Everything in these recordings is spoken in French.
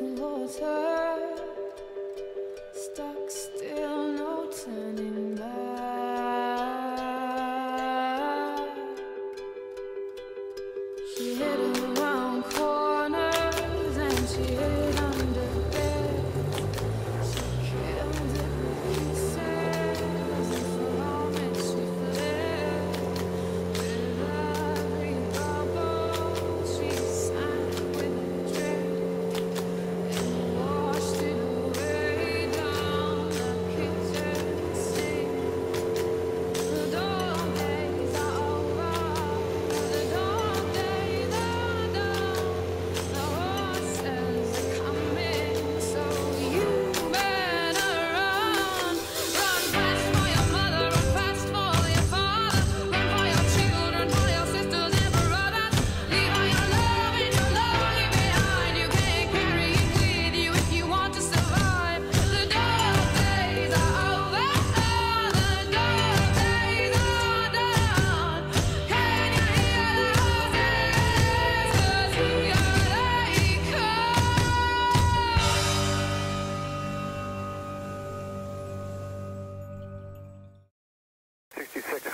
some water stuck.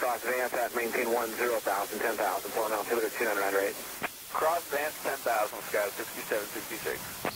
Cross Vance at maintain 1, 0, 10,000. Pulling out 2 to 298. Cross Vance 10,000, Scout 6766.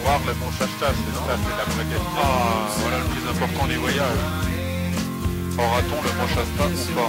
avoir le c'est la vraie. Ah, voilà le plus important des voyages. Aura-t-on la manche ou pas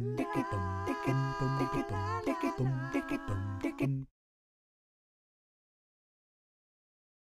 dum, dickie dum.